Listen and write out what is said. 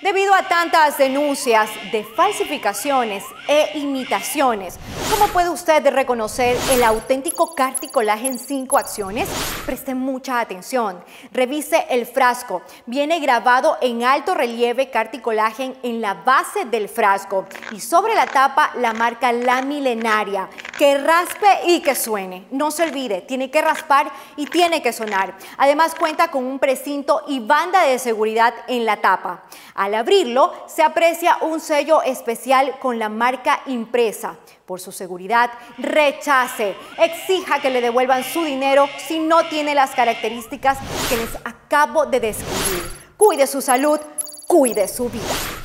Debido a tantas denuncias de falsificaciones e imitaciones, ¿cómo puede usted reconocer el auténtico carticolaje en cinco acciones? Preste mucha atención. Revise el frasco. Viene grabado en alto relieve carticolaje en la base del frasco y sobre la tapa la marca La Milenaria. Que raspe y que suene. No se olvide, tiene que raspar y tiene que sonar. Además cuenta con un precinto y banda de seguridad en la tapa. Al abrirlo, se aprecia un sello especial con la marca impresa. Por su seguridad, rechace, exija que le devuelvan su dinero si no tiene las características que les acabo de describir. Cuide su salud, cuide su vida.